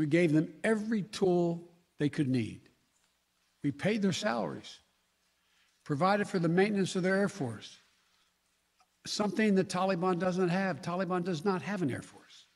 We gave them every tool they could need. We paid their salaries, provided for the maintenance of their Air Force, something the Taliban doesn't have. Taliban does not have an Air Force.